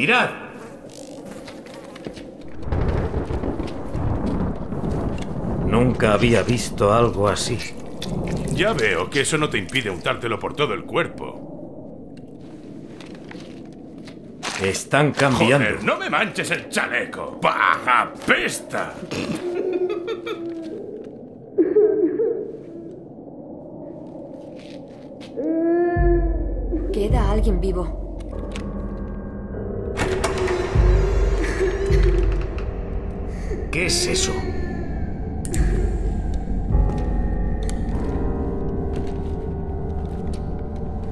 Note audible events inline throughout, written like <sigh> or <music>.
¡Mirad! Nunca había visto algo así. Ya veo que eso no te impide untártelo por todo el cuerpo. Están cambiando. Joder, no me manches el chaleco. ¡Baja pesta! Queda alguien vivo. ¿Qué es eso?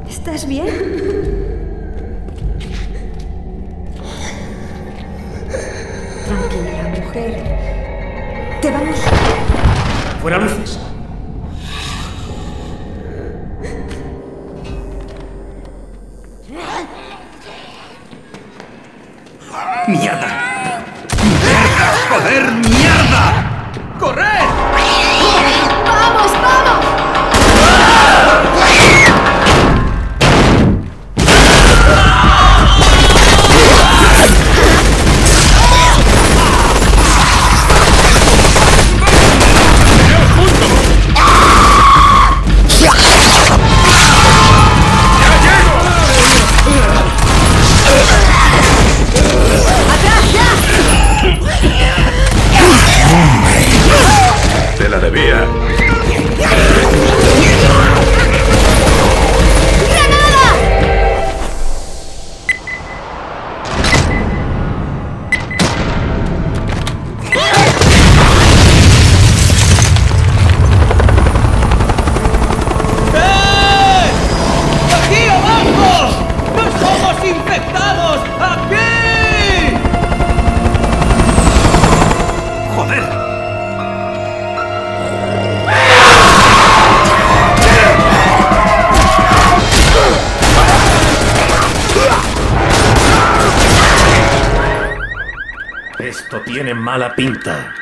¿Estás bien? Tranquila, mujer. Te vamos... ¡Fuera luces! ¡Mierda! ¡Mierda! La debía. Esto tiene mala pinta.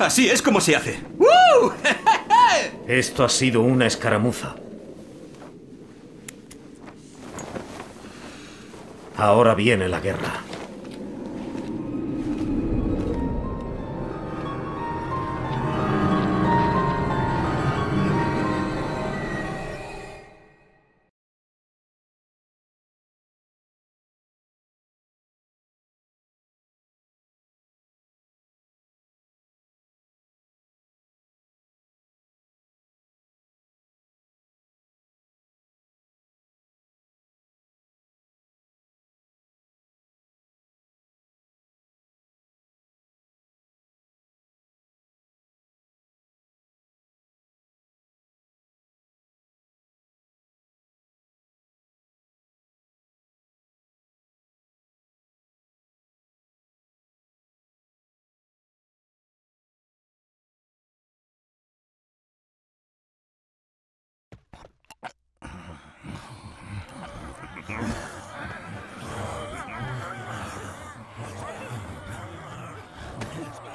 Así es como se hace. ¡Uh! <laughs> Esto ha sido una escaramuza. Ahora viene la guerra. Let's go.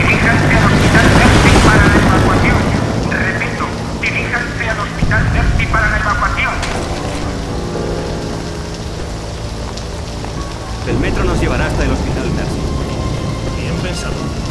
Diríjase al Hospital Berti para la evacuación. Repito, diríjase al Hospital Berti para la evacuación. El metro nos llevará hasta el Hospital Berti. Bien pensado.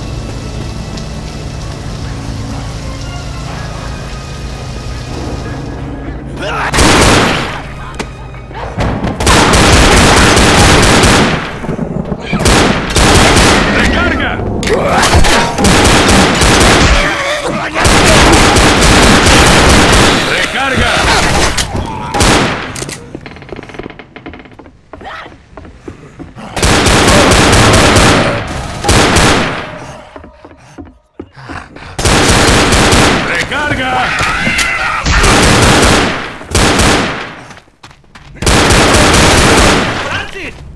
That's it!